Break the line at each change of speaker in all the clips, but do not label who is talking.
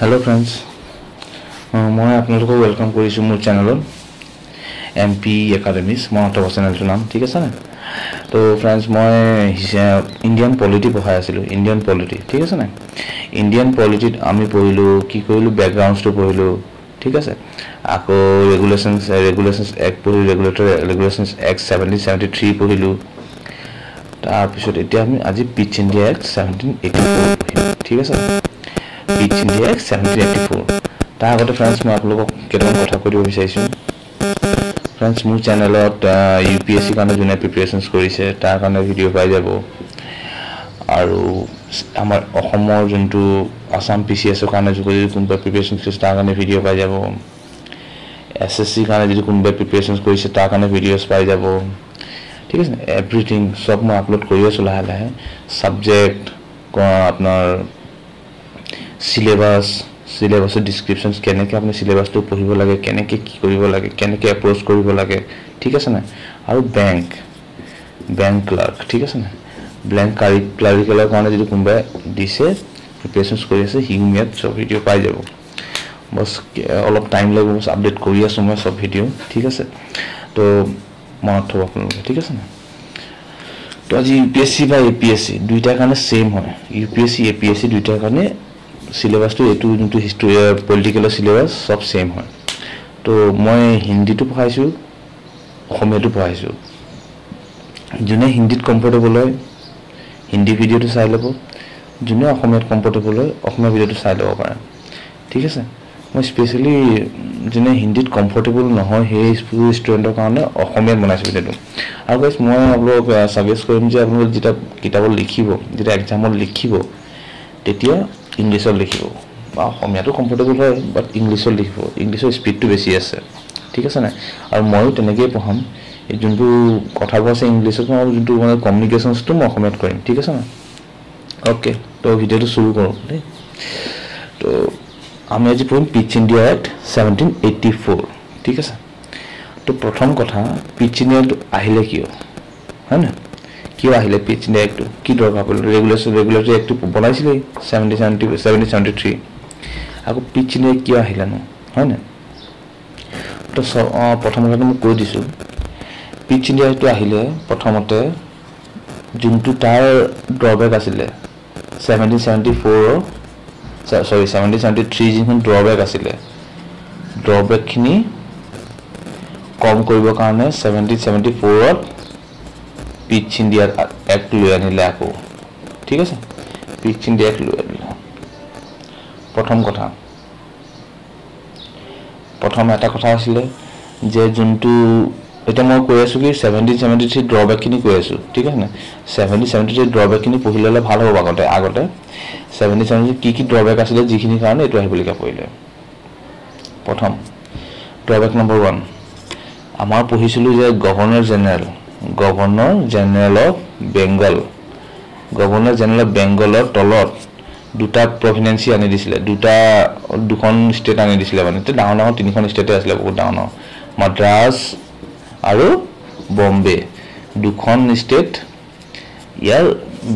Hello friends মই আপোনালোকক welcome কৰিছোঁ মোৰ চেনেলত এম পি একাডেমিজ মই অথবা চেনেলটোৰ নাম ঠিক আছে নে তো ফ্ৰেণ্ডছ মই ইণ্ডিয়ান পলিটি পঢ়াই আছিলোঁ ইণ্ডিয়ান পলিটি ঠিক আছে নাই? ইণ্ডিয়ান পলিটিত আমি পঢ়িলোঁ কি কৰিলোঁ বেকগ্ৰাউণ্ডছটো পঢ়িলোঁ ঠিক আছে? আকৌ ৰেগুলেশ্যনছ ৰেগুলেশ্যনছ এক্ট পঢ়িলোঁ regulator regulations act seventeen seventy three পঢ়িলোঁ তাৰপিছত এতিয়া আমি আজি Pitt's India act seventeen eighty four ঠিক আছে? Pitt's India act seventeen eighty four তাৰ আগতে ফ্ৰেণ্ডছ মই আপোনালোকক কেইটামান কথা কৈ দিব বিচাৰিছোঁ ফ্ৰেণ্ডছ মোৰ চেনেলত ইউ পি এছ চিৰ কাৰণে যোনে প্ৰিপেৰেশ্যনছ কৰিছে তাৰ কাৰণে ভিডিঅ' পাই যাব আৰু আমাৰ অসমৰ যোনটো আছাম পি চি এছৰ কাৰণে যদি কোনোবাই প্ৰিপেৰেশ্যন কৰিছে তাৰ কাৰণে ভিডিঅ' পাই যাব এছ এছ চিৰ কাৰণে যদি কোনোবাই প্ৰিপেৰেশ্যন কৰিছে তাৰ কাৰণে ভিডিঅ'ছ পাই যাব ঠিক আছে এভৰিথিং চব মই আপলোড কৰি আছোঁ লাহে লাহে ছাবজেক্ট আপোনাৰ চিলেবাছ চিলেবাছৰ ডিছক্ৰিপশ্যনছ কেনেকৈ আপুনি চিলেবাছটো পঢ়িব লাগে কেনেকৈ কি কৰিব লাগে কেনেকৈ এপ্ৰ'চ কৰিব লাগে ঠিক আছে নাই? আৰু বেংক বেংক ক্লাৰ্ক ঠিক আছে নাই? বেংক কাৰি ক্লাৰিকেলৰ কাৰণে যদি কোনোবাই দিছে প্ৰিপেৰেশ্যনছ কৰি আছে হিউমিয়াত চব ভিডিঅ' পাই যাব। বছ অলপ টাইম লাগিব বছ আপডেট কৰি আছোঁ মই চব ভিডিঅ' ঠিক আছে? তো মনত থ'ব আপোনালোকে ঠিক আছে নাই? তো আজি ইউ পি এছ চি বা এ পি এছ চি দুইটাৰ কাৰণে ছেইম হয়। U P S C A P S C দুইটাৰ কাৰণে চিলেবাছটো এইটো যোনটো হিষ্ট্ৰী পলিটিকেলৰ চিলেবাছ চব ছেইম হয়। তো মই হিন্দীটো পঢ়াইছোঁ অসমীয়াটো পঢ়াইছোঁ। যোনে হিন্দীত কমফৰ্টেবল হয় হিন্দী ভিডিঅ'টো চাই ল'ব। যোনে অসমীয়াত কমফৰ্টেবল হয় অসমীয়া ভিডিঅ'টো চাই ল'ব পাৰে। ঠিক আছে? মই স্পেচিয়েলি যোনে হিন্দীত কমফৰ্টেবল নহয় সেই ষ্টুডেণ্টৰ কাৰণে অসমীয়াত বনাইছোঁ ভিডিঅ'টো আৰু গাইছ মই আপোনালোকক ছাজেষ্ট কৰিম যে আপোনালোকে যেতিয়া কিতাপত লিখিব যেতিয়া এক্সামত লিখিব তেতিয়া ইংলিছত লিখিব। বা অসমীয়াটো কমফৰ্টেবল হয় বাট ইংলিছত লিখিব। ইংলিছৰ স্পীডটো বেছি আছে। ঠিক আছে নাই? আৰু ময়ো তেনেকৈয়ে পঢ়াম। এই যোনটো কথাবোৰ আছে ইংলিছত মই যোনটো মানে কমিউনিকেশ্যনছটো মই অসমীয়াত কৰিম। ঠিক আছে নাই? অ'কে তো ভিডিঅ'টো চুৰু কৰোঁ দেই। তো আমি আজি পঢ়িম Pitt's India act seventeen eighty four ঠিক আছে? তো প্ৰথম কথা পিটছ ইণ্ডিয়াটো আহিলে কিয়? হয় নহয় কিয় আহিলে পিটছ ইণ্ডিয়া এক্টটো কি দৰকাৰ পৰিলে? ৰেগুলেশ্যন ৰেগুলেটৰী এক্টটো বনাইছিলেই seventy seventy seventy seventy three আকৌ পিটছ ইণ্ডিয়া কিয় আহিলেনো হয় নাই? তো প্ৰথম কথাটো মই কৈ দিছোঁ পিটছ ইণ্ডিয়াটো আহিলে প্ৰথমতে যোনটো তাৰ ড্ৰবেক আছিলে ছেভেণ্টিন ছেভেণ্টি ফ'ৰৰ চৰি ছেভেণ্টিন ছেভেণ্টি থ্ৰী যিখন ড্ৰবেক আছিলে ড্ৰবেকখিনি কম কৰিবৰ কাৰণে ছেভেণ্টিন ছেভেণ্টি ফ'ৰত পিটছ ইণ্ডিয়াৰ এক্ট লৈ আনিলে আকৌ। ঠিক আছে? পিটছ ইণ্ডিয়া এক্ট লৈ আনিলে। প্ৰথম কথা। প্ৰথম এটা কথা আছিলে যে যোনটো এতিয়া মই কৈ আছোঁ কি ছেভেণ্টিন ছেভেণ্টি থ্ৰী ড্ৰবেকখিনি কৈ আছোঁ ঠিক আছে নাই? ছেভেণ্টি ছেভেণ্টি থ্ৰী ড্ৰবেকখিনি পঢ়ি ল'লে ভাল হ'ব আগতে আগতে। ছেভেণ্টি ছেভেণ্টি কি কি ড্ৰবেক আছিলে যিখিনি কাৰণে এইটো আহিবলগীয়া পৰিলে। প্ৰথম ড্ৰবেক নম্বৰ ওৱান আমাৰ পঢ়িছিলোঁ যে governor general governor general of Bengal. Governor general of বেংগলৰ তলত দুটা প্ৰভিনেঞ্চি আনি দিছিলে দুটা দুখন ষ্টেট আনি দিছিলে মানে এতিয়া ডাঙৰ ডাঙৰ তিনিখন ষ্টেটে আছিলে বহুত ডাঙৰ। ডাঙৰ মাদ্ৰাছ আৰু বম্বে দুখন ষ্টেট ইয়াৰ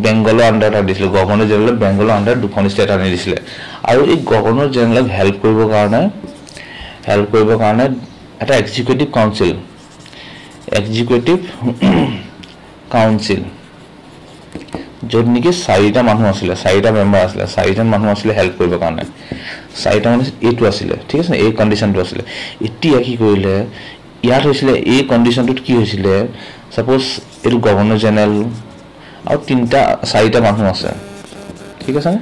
বেংগলৰ আণ্ডাৰত আনি দিছিলে গভৰ্ণৰ জেনেৰেল বেংগলৰ আণ্ডাৰত দুখন ষ্টেট আনি দিছিলে। আৰু এই গভৰ্ণৰ জেনেৰেলক হেল্প কৰিবৰ কাৰণে হেল্প কৰিবৰ কাৰণে এটা এক্সিকিউটিভ কাউন্সিল এক্সিকিউটিভ কাউন্সিল য'ত নেকি চাৰিটা মানুহ আছিলে চাৰিটা মেম্বাৰ আছিলে চাৰিজন মানুহ আছিলে হেল্প কৰিবৰ কাৰণে। চাৰিটা মানুহ এইটো আছিলে ঠিক আছে এই কণ্ডিশ্যনটো আছিলে। এতিয়া কি কৰিলে ইয়াত হৈছিলে এই কণ্ডিশ্যনটোত কি হৈছিলে ছাপ'জ এইটো গভৰ্ণৰ জেনেৰেল আৰু তিনিটা চাৰিটা মানুহ আছে ঠিক আছেনে?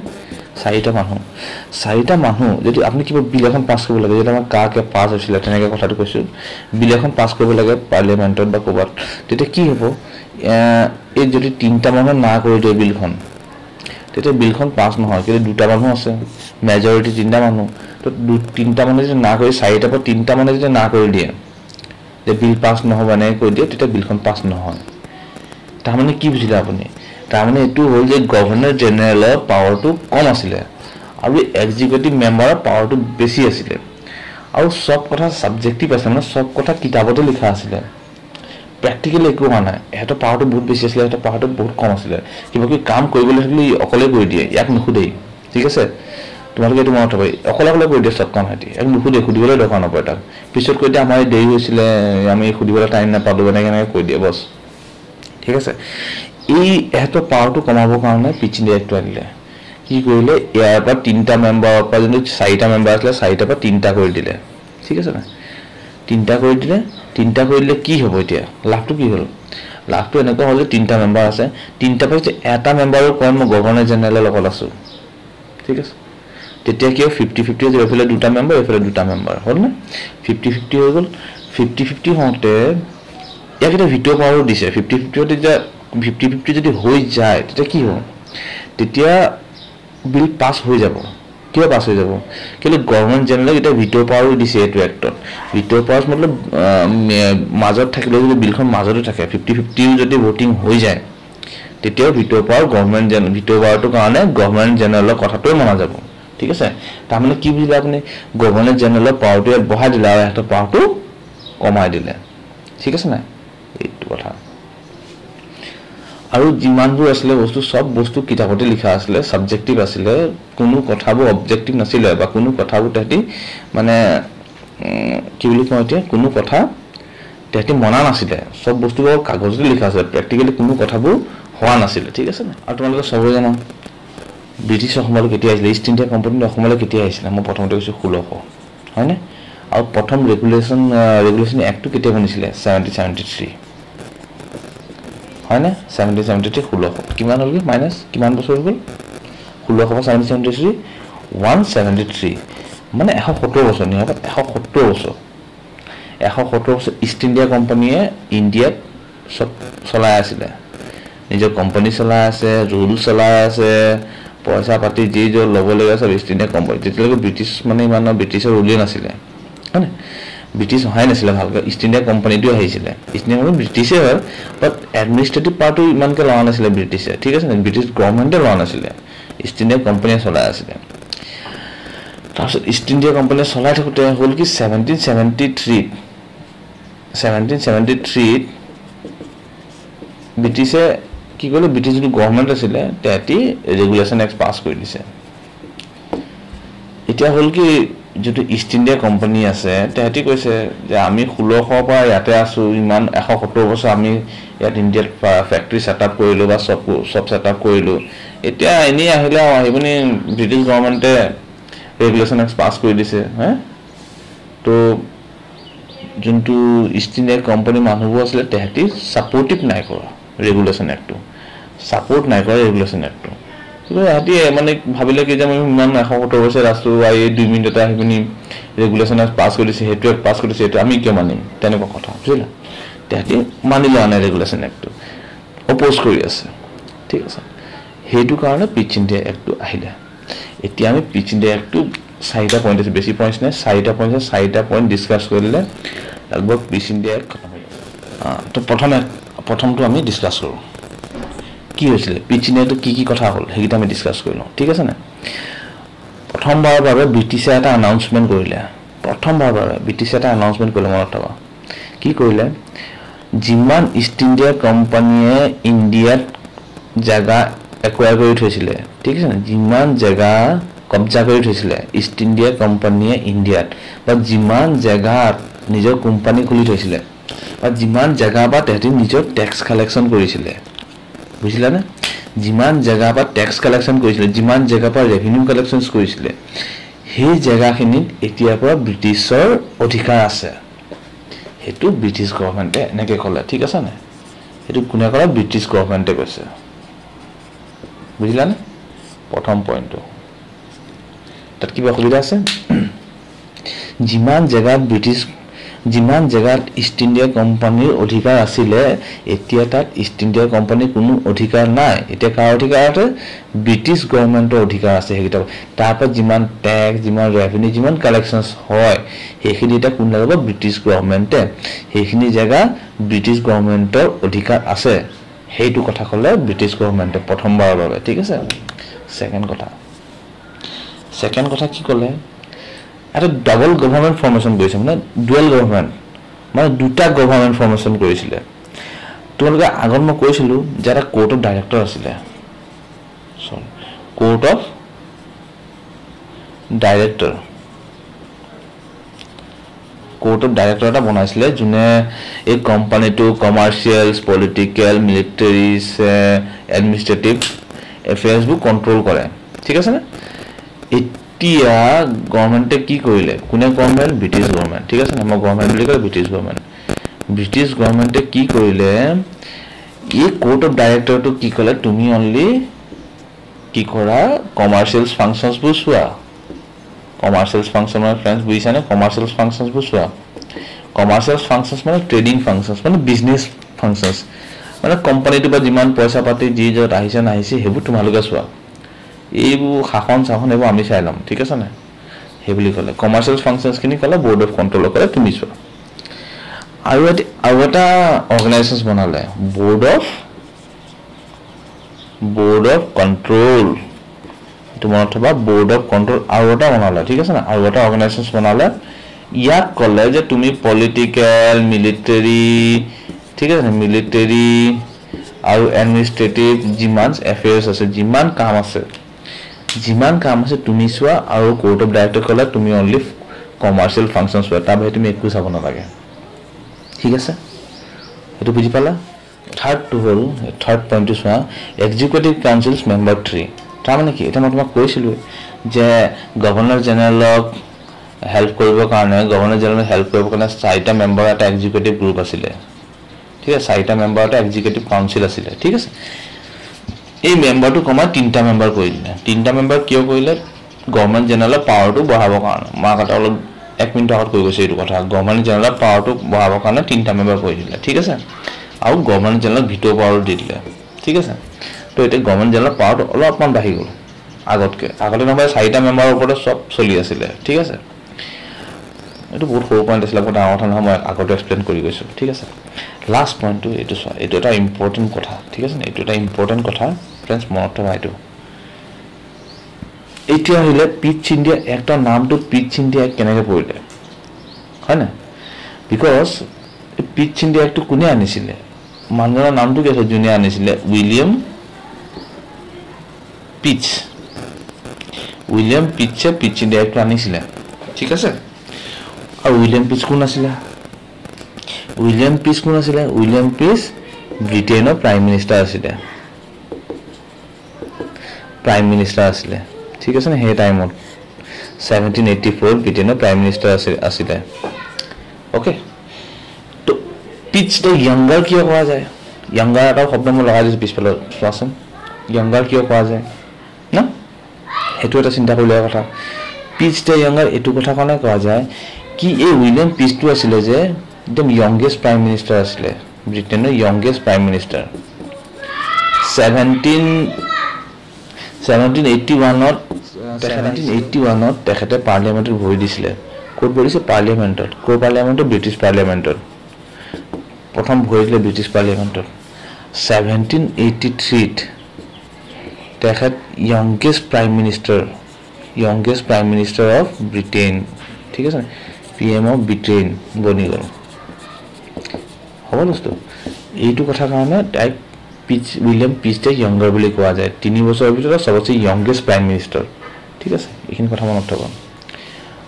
চাৰিটা মানুহ। চাৰিটা মানুহ যদি আপুনি কিবা বিল এখন পাছ কৰিব লাগে যদি আমাৰ কাকে পাছ হৈছিলে তেনেকৈ কথাটো কৈছোঁ বিল এখন পাছ কৰিব লাগে পাৰ্লিয়ামেণ্টত বা ক'ৰবাত তেতিয়া কি হ'ব? এই যদি তিনিটা মানুহে না কৰি দিয়ে বিলখন তেতিয়া বিলখন পাছ নহয় কিন্তু দুটা মানুহ আছে মেজৰিটি তিনিটা মানুহ তো দু তিনিটা মানুহে যদি না কৰি চাৰিটাৰ পৰা তিনিটা মানুহে যদি না কৰি দিয়ে যে বিল পাছ নহ'ব এনেকৈ কৈ দিয়ে তেতিয়া বিলখন পাছ নহয়। তাৰমানে কি বুজিলে আপুনি? তাৰমানে এইটো হ'ল যে গভৰ্ণৰ জেনেৰেলৰ পাৱাৰটো কম আছিলে আৰু এক্সিকিউটিভ মেম্বাৰৰ পাৱাৰটো বেছি আছিলে। আৰু চব কথা ছাবজেক্টিভ আছে মানে চব কথা কিতাপতে লিখা আছিলে। প্ৰেক্টিকেলি একো হোৱা নাই। সিহঁতৰ পাৱাৰটো বহুত বেছি আছিলে সিহঁতৰ পাৱাৰটো বহুত কম আছিলে। কিবা কিবি কাম কৰিবলৈ থাকিলে অকলে কৰি দিয়ে ইয়াক নুসুধেই। ঠিক আছে? তোমালোকে এইটো মনত থবা অকলে অকলে কৰি দিয়ে চব কাম সিহঁতি। এক নুসুধে সুধিবলৈ দৰকাৰ নপৰে তাক। পিছত কৈ দিয়ে আমাৰ দেৰি হৈছিলে আমি সুধিবলৈ টাইম নাপালোঁ এনেকৈ এনেকৈ কৈ দিয়ে বছ। ঠিক আছে? এই ইহঁতৰ পাৱাৰটো কমাবৰ কাৰণে পিচ এক্টটো আনিলে কি কৰিলে? ইয়াৰ পৰা তিনিটা মেম্বাৰৰ পৰা যোনটো চাৰিটা মেম্বাৰ আছিলে চাৰিটাৰ পৰা তিনিটা কৰি দিলে। ঠিক আছে নাই? তিনিটা কৰি দিলে। তিনিটা কৰি দিলে কি হ'ব এতিয়া? লাভটো কি হ'ল? লাভটো এনেকুৱা হ'ল যে তিনিটা মেম্বাৰ আছে। তিনিটা যদি এটা মেম্বাৰো কয় মই গভৰ্ণৰ জেনেৰেলৰ লগত আছোঁ। ঠিক আছে? তেতিয়া কি হয় ফিফটি ফিফটি হৈ যাব এইফালে দুটা মেম্বাৰ এইফালে দুটা মেম্বাৰ হ'লনে ফিফটি ফিফটি হৈ গ'ল। ফিফটি ফিফটি হওঁতে ইয়াক এতিয়া ভিডিঅ' পাৱাৰো দিছে। ফিফটি ফিফটি তেতিয়া ফিফটি ফিফটি যদি হৈ যায় তেতিয়া কি হ'ব? তেতিয়া বিল পাছ হৈ যাব। কিয় পাছ হৈ যাব? কিন্তু গভৰ্ণমেণ্ট জেনেৰেলক এতিয়া ভিডিঅ' পাৱাৰো দিছে এইটো এক্টত ভিডিঅ' পাৱাৰ মতলব মাজত থাকিলেও যদি বিলখন মাজতে থাকে ফিফটি ফিফটিও যদি ভোটিং হৈ যায় তেতিয়াও ভিডিঅ' পাৱাৰ গভৰ্ণমেণ্ট জেন ভিডিঅ' পাৱাৰটোৰ কাৰণে গভৰ্ণমেণ্ট জেনেৰেলৰ কথাটোৱে মনা যাব। ঠিক আছে? তাৰমানে কি বুজিলে আপুনি? গভৰ্ণমেণ্ট জেনেৰেলৰ পাৱাৰটো ইয়াত বঢ়াই দিলে আৰু সিহঁতৰ পাৱাৰটো কমাই দিলে। ঠিক আছে নাই? এইটো কথা। আৰু যিমানবোৰ আছিলে বস্তু চব বস্তু কিতাপতে লিখা আছিলে ছাবজেক্টিভ আছিলে কোনো কথাবোৰ অবজেক্টিভ নাছিলে বা কোনো কথাবোৰ তাহাঁতি মানে কি বুলি কওঁ এতিয়া কোনো কথা তাহাঁতি মনা নাছিলে। চব বস্তুবোৰ কাগজতে লিখা আছিলে প্ৰেক্টিকেলি কোনো কথাবোৰ হোৱা নাছিলে ঠিক আছে নে আৰু তোমালোকে চবেই জানা ব্ৰিটিছ অসমলৈ কেতিয়া আহিছিলে ইষ্ট ইণ্ডিয়া কোম্পানী অসমলৈ কেতিয়া আহিছিলে মই প্ৰথমতে কৈছোঁ ষোল্লশ হয়নে? আৰু প্ৰথম ৰেগুলেশ্যন ৰেগুলেশ্যন এক্টটো কেতিয়া বনিছিলে? ছেভেণ্টি ছেভেণ্টি থ্ৰী হয়নে? ছেভেণ্টি ছেভেণ্টি থ্ৰী ষোল্লশ কিমান হ'লগৈ মাইনাছ কিমান বছৰ হৈ গ'ল ষোল্লশ পৰা seventy seventy three one seventy three মানে এশ সত্তৰ বছৰ নিহত এশ সত্তৰ বছৰ। এশ সত্তৰ বছৰ ইষ্ট ইণ্ডিয়া কোম্পানীয়ে ইণ্ডিয়াত চব চলাই আছিলে। নিজৰ কোম্পানী চলাই আছে ৰুল চলাই আছে পইচা পাতি যি য'ত ল'ব লগা চব ইষ্ট ইণ্ডিয়া কোম্পানী তেতিয়ালৈকে ব্ৰিটিছ মানে ইমান ব্ৰিটিছৰ ৰুলেই নাছিলে। হয়নে? ব্ৰিটিছ অহাই নাছিলে ভালকৈ। ইষ্ট ইণ্ডিয়া কোম্পানীটো আহিছিলে। ইষ্ট ইণ্ডিয়া কোম্পানী ব্ৰিটিছে হয় বাট এডমিনিষ্ট্ৰেটিভ পাৰ্টটো ইমানকৈ লোৱা নাছিলে ব্ৰিটিছে ঠিক আছে ব্ৰিটিছ গভৰ্ণমেণ্টে লোৱা নাছিলে। ইষ্ট ইণ্ডিয়া কোম্পানীয়ে চলাই আছিলে। তাৰপিছত ইষ্ট ইণ্ডিয়া কোম্পানীয়ে চলাই থাকোঁতে হ'ল কি ছেভেণ্টিন ছেভেণ্টি থ্ৰীত ছেভেণ্টিন ছেভেণ্টি থ্ৰীত ব্ৰিটিছে কি কৰিলে? ব্ৰিটিছ যিটো গভৰ্ণমেণ্ট আছিলে তাহাঁতি ৰেগুলেশ্যন এক্ট পাছ কৰি দিছে। এতিয়া হ'ল কি যিটো ইষ্ট ইণ্ডিয়া কোম্পানী আছে তাহাঁতি কৈছে যে আমি ষোল্লশৰ পৰা ইয়াতে আছোঁ ইমান এশ সত্তৰ বছৰ আমি ইয়াত ইণ্ডিয়াত ফেক্টৰী ছেটআপ কৰিলোঁ বা চব চব ছেটআপ কৰিলোঁ। এতিয়া এনেই আহিলে আৰু আহি পিনি ব্ৰিটিছ গভৰ্ণমেণ্টে ৰেগুলেশ্যন এক্ট পাছ কৰি দিছে হে? তো যোনটো ইষ্ট ইণ্ডিয়া কোম্পানীৰ মানুহবোৰ আছিলে তেহেঁতি ছাপৰ্টিভ নাই কৰা ৰেগুলেশ্যন এক্টটো ছাপৰ্ট নাই কৰা ৰেগুলেশ্যন এক্টটো কিন্তু সিহঁতি মানে ভাবিলে কি যে আমি ইমান এশ সত্তৰ বছৰ আছোঁ এই দুই মিনিটতে আহি পিনি ৰেগুলেশ্যন পাছ কৰি দিছে সেইটো এক্ট পাছ কৰি দিছে সেইটো আমি কিয় মানিম? তেনেকুৱা কথা বুজিলা? তেহেঁতি মানি লোৱা নাই ৰেগুলেশ্যন এক্টটো অপ'জ কৰি আছে। ঠিক আছে। সেইটো কাৰণে পিচ ইণ্ডিয়া এক্টটো আহিলে। এতিয়া আমি পিচ ইণ্ডিয়া এক্টটো চাৰিটা পইণ্ট আছে বেছি পইণ্ট নাই চাৰিটা পইণ্ট আছে চাৰিটা পইণ্ট ডিছকাছ কৰিলে লগভগ পিচ ইণ্ডিয়া এক্ট খতম হৈ যাব। তো প্ৰথমে প্ৰথমটো আমি ডিছকাছ কৰোঁ। কি হৈছিলে? ইণ্ডিয়াটো কি কি কথা হ'ল? সেইকেইটা আমি ডিছকাছ কৰি লওঁ। ঠিক আছে নে প্ৰথমবাৰৰ বাবে ব্ৰিটিছে এটা এনাউন্সমেণ্ট কৰিলে। প্ৰথমবাৰৰ বাবে ব্ৰিটিছে এটা এনাউন্সমেণ্ট কৰিলে মনত থকা কি কৰিলে? যিমান ইষ্ট ইণ্ডিয়া কোম্পানীয়ে ইণ্ডিয়াত জেগা একোৱাই কৰি থৈছিলে ঠিক আছে নে যিমান জেগা কব্জা কৰি থৈছিলে ইষ্ট ইণ্ডিয়া কোম্পানীয়ে ইণ্ডিয়াত বা যিমান জেগাত নিজৰ কোম্পানী খুলি থৈছিলে বা যিমান জেগাৰ পৰা তেহেঁতি নিজৰ টেক্স কালেকশ্যন কৰিছিলে বুজিলানে? যিমান জেগাৰ পৰা টেক্স কালেকশ্যন কৰিছিলে যিমান জেগাৰ পৰা ৰেভিনিউ কালেকশ্যন কৰিছিলে সেই জেগাখিনিত এতিয়াৰ পৰা ব্ৰিটিছৰ অধিকাৰ আছে। সেইটো ব্ৰিটিছ গভৰ্ণমেণ্টে এনেকৈ ক'লে ঠিক আছে নাই? সেইটো কোনে ক'লে? ব্ৰিটিছ গভৰ্ণমেণ্টে কৈছে। বুজিলানে? প্ৰথম পইণ্টটো তাত কিবা অসুবিধা আছে? যিমান জেগাত ব্ৰিটিছ যিমান জেগাত ইষ্ট ইণ্ডিয়া কোম্পানীৰ অধিকাৰ আছিলে এতিয়া তাত ইষ্ট ইণ্ডিয়া কোম্পানীৰ কোনো অধিকাৰ নাই। এতিয়া কাৰ অধিকাৰ আছে? ব্ৰিটিছ গভৰ্ণমেণ্টৰ অধিকাৰ আছে সেইকেইটা তাৰ পৰা যিমান টেক্স যিমান ৰেভিনিউ যিমান কালেকশ্যনছ হয় সেইখিনি এতিয়া কোন লাগিব ব্ৰিটিছ গভৰ্ণমেণ্টে সেইখিনি জেগা ব্ৰিটিছ গভৰ্ণমেণ্টৰ অধিকাৰ আছে। সেইটো কথা ক'লে ব্ৰিটিছ গভৰ্ণমেণ্টে প্ৰথমবাৰৰ বাবে। ঠিক আছে? ছেকেণ্ড কথা। ছেকেণ্ড কথা কি ক'লে? এটা ডাবল গভৰ্ণমেণ্ট ফৰ্মেশ্যন কৰিছে মানে ডুৱেল গভৰ্ণমেণ্ট মানে দুটা গভৰ্ণমেণ্ট ফৰ্মেশ্যন কৰিছিলে। তোমালোকে আগত মই কৈছিলোঁ যে এটা কোৰ্ট অফ ডাইৰেক্টৰ আছিলে। Court of director court of director এটা বনাইছিলে যোনে এই কোম্পানীটো কমাৰ্চিয়েলছ পলিটিকেল মিলিটেৰিজ এডমিনিষ্ট্ৰেটিভ এফেয়াৰ্ছবোৰ কণ্ট্ৰল কৰে। ঠিক আছেনে এতিয়া গভৰ্ণমেণ্টে কি কৰিলে? কোনে গভৰ্ণমেণ্ট ব্ৰিটিছ গভৰ্ণমেণ্ট ঠিক আছে মই গভৰ্ণমেণ্ট বুলি কয় ব্ৰিটিছ গভৰ্ণমেণ্ট ব্ৰিটিছ গভৰ্ণমেণ্টে কি কৰিলে? এই কোৰ্ট অফ ডাইৰেক্টৰটো কি ক'লে? তুমি অনলি কি কৰা? কমাৰ্চিয়েলছ ফাংচনছবোৰ চোৱা। কমাৰ্চিয়েলছ ফাংচনৰ ফ্ৰেণ্ডছ বুজিছানে? কমাৰ্চিয়েলছ ফাংচনছবোৰ চোৱা। কমাৰ্চিয়েলছ ফাংচনছ মানে ট্ৰেডিং ফাংচনছ মানে বিজনেছ ফাংচনছ মানে কোম্পানীটোৰ পৰা যিমান পইচা পাতি যি য'ত আহিছে নাহিছে সেইবোৰ তোমালোকে চোৱা। এইবোৰ শাসন চাসন এইবোৰ আমি চাই ল'ম ঠিক আছে নাই? সেই বুলি ক'লে। কমাৰ্চিয়েল ফাংচনছখিনি ক'লে বৰ্ড অফ কণ্ট্ৰলৰ ক'লে তুমি চোৱা। আৰু এটি আৰু এটা অৰ্গেনাইজেশ্যন বনালে board of board of control এইটো মনত থবা বৰ্ড অফ কণ্ট্ৰল আৰু এটা বনালে ঠিক আছে না আৰু এটা অৰ্গেনাইজেশ্যন বনালে। ইয়াক ক'লে যে তুমি পলিটিকেল মিলিটেৰী ঠিক আছে মিলিটেৰী আৰু এডমিনিষ্ট্ৰেটিভ যিমান এফেয়াৰ্ছ আছে যিমান কাম আছে যিমান কাম আছে তুমি চোৱা আৰু কোৰ্ট অফ ডাইৰেক্টৰ ক'লে তুমি অনলি কমাৰ্চিয়েল ফাংচন চোৱা তাৰ বাহিৰে তুমি একো চাব নালাগে। ঠিক আছে? সেইটো বুজি পালা? থাৰ্ডটো হ'ল থাৰ্ড পইণ্টটো চোৱা এক্সিকিউটিভ কাউঞ্চিলছ মেম্বাৰ থ্ৰী তাৰমানে কি? এতিয়া মই তোমাক কৈছিলোঁ যে গভৰ্ণৰ জেনেৰেলক হেল্প কৰিবৰ কাৰণে গভৰ্ণৰ জেনেৰেলক হেল্প কৰিবৰ কাৰণে চাৰিটা মেম্বাৰ এটা এক্সিকিউটিভ গ্ৰুপ আছিলে। ঠিক আছে? চাৰিটা মেম্বাৰ এটা এক্সিকিউটিভ কাউঞ্চিল আছিলে। ঠিক আছে? এই মেম্বাৰটো কমাই তিনিটা মেম্বাৰ কৰি দিলে। তিনিটা মেম্বাৰ কিয় কৰিলে? গভৰ্ণমেণ্ট জেনেৰেলৰ পাৱাৰটো বঢ়াবৰ কাৰণে। মই আগতে অলপ এক মিনিটৰ আগত কৈ গৈছোঁ এইটো কথা। গভৰ্ণমেণ্ট জেনেৰেলৰ পাৱাৰটো বঢ়াবৰ কাৰণে তিনিটা মেম্বাৰ কৰি দিলে। ঠিক আছে? আৰু গভৰ্ণমেণ্ট জেনেৰেলক ভিটো পাৱাৰো দি দিলে। ঠিক আছে? তো এতিয়া গভৰ্ণমেণ্ট জেনেৰেলৰ পাৱাৰটো অলপমান বাঢ়ি গ'ল আগতকৈ। আগতে নহয় চাৰিটা মেম্বাৰৰ ওপৰতে চব চলি আছিলে। ঠিক আছে? এইটো বহুত সৰু পইণ্ট আছিলে বহুত ডাঙৰ কথা নহয় মই আগতে এক্সপ্লেইন কৰি গৈছোঁ। ঠিক আছে? লাষ্ট পইণ্টটো এইটো চোৱা এইটো এটা ইম্পৰ্টেণ্ট কথা। ঠিক আছে এইটো এটা ইম্পৰ্টেণ্ট কথা। ফ্ৰেণ্ডছ মনত থবা এইটো এতিয়া আহিলে পিটছ ইণ্ডিয়া এক্টৰ নামটো পিটছ ইণ্ডিয়া কেনেকৈ পৰিলে হয় নাই বিকজ পিটছ ইণ্ডিয়া এক্টটো কোনে আনিছিলে মানুহজনৰ নামটো কি আছে যোনে আনিছিলে উইলিয়াম পিটছ উইলিয়াম পিটছে পিটছ ইণ্ডিয়া এক্টটো আনিছিলে ঠিক আছে? আৰু উইলিয়াম পিছ কোন আছিলে উইলিয়াম পিছ কোন আছিলে উইলিয়াম পিছ ব্ৰিটেইনৰ প্ৰাইম মিনিষ্টাৰ আছিলে প্ৰাইম মিনিষ্টাৰ আছিলে। ঠিক আছে নে? সেই টাইমত ছেভেণ্টিন এইটি ফ'ৰত ব্ৰিটেইনৰ প্ৰাইম মিনিষ্টাৰ আছিল আছিলে। অ'কে তো পিচ দ্য য়ংগাৰ কিয় কোৱা যায়? য়ংগাৰ এটা শব্দ মই লগাই দিছোঁ পিছফালে চোৱাচোন য়ংগাৰ কিয় কোৱা যায়? ন? সেইটো এটা চিন্তা কৰি লোৱা কথা। পিচ দ্য য়ংগাৰ এইটো কথা কাৰণে কোৱা যায়? কি এই উইলিয়াম পিচটো আছিলে যে একদম য়ংগেষ্ট প্ৰাইম মিনিষ্টাৰ আছিলে ব্ৰিটেইনৰ youngest prime minister seventeen seventeen eighty ওৱানত seventeen eighty ওৱানত তেখেতে পাৰ্লিয়ামেণ্টত ভৰি দিছিলে। ক'ত ভৰিছে পাৰ্লিয়ামেণ্টত ক'ৰ পাৰ্লিয়ামেণ্টত ব্ৰিটিছ পাৰ্লিয়ামেণ্টত প্ৰথম ভৰি দিলে ব্ৰিটিছ পাৰ্লিয়ামেণ্টত ছেভেণ্টিন এইটি থ্ৰীত তেখেত youngest prime minister youngest prime minister of Britain ঠিক আছে? পি এম অফ ব্ৰিটেইন বনি গ'ল। হ'ব বস্তু এইটো কথাৰ কাৰণে তাইক পিচ উইলিয়াম পিচ টেক য়ংগাৰ বুলি কোৱা যায়। তিনি বছৰৰ ভিতৰত চবতছে য়ংগেষ্ট প্ৰাইম মিনিষ্টাৰ ঠিক আছে এইখিনি কথা মনত থ'ব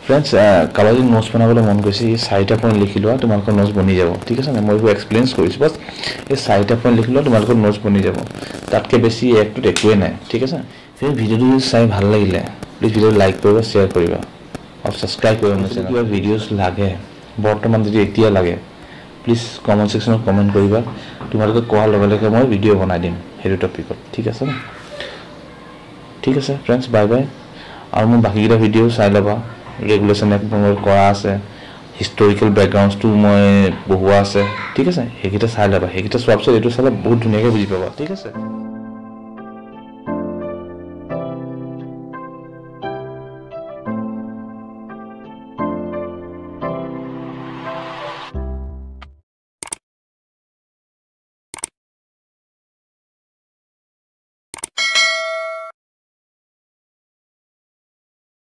ফ্ৰেণ্ডছ কাৰোবাৰ যদি নোটছ বনাবলৈ মন গৈছে এই চাৰিটা পইণ্ট লিখি লোৱা তোমালোকৰ নোটছ বনি যাব। ঠিক আছে মই এইবোৰ এক্সপ্লেইনছ কৰিছোঁ। বাছ এই চাৰিটা পইণ্ট লিখি লোৱা তোমালোকৰ নোটছ বনি যাব। তাতকৈ বেছি একটোত একোৱেই নাই। ঠিক আছে সেই ভিডিঅ'টো যদি চাই ভাল লাগিলে প্লিজ ভিডিঅ'টো লাইক কৰিবা শ্বেয়াৰ কৰিবা। আৰু ছাবস্ক্ৰাইব কৰিবা মোৰ চেনেল কিবা ভিডিঅ'ছ লাগে? বৰ্তমান যদি এতিয়া লাগে। প্লিজ কমেণ্ট ছেকশ্যনত কমেণ্ট কৰিবা। তোমালোকে কোৱাৰ লগে লগে মই ভিডিঅ' বনাই দিম সেইটো টপিকত ঠিক আছে ন? ঠিক আছে ফ্ৰেণ্ডছ বাই বাই আৰু মোৰ বাকীকেইটা ভিডিঅ' চাই ল'বা। ৰেগুলেশ্যন এক মোৰ কৰা আছে। হিষ্টৰিকেল বেকগ্ৰাউণ্ডছটো মই বহুৱা আছে। ঠিক আছে সেইকেইটা চাই ল'বা। সেইকেইটা চোৱাৰ পিছত এইটো চালে বহুত ধুনীয়াকৈ বুজি পাবা। ঠিক আছে?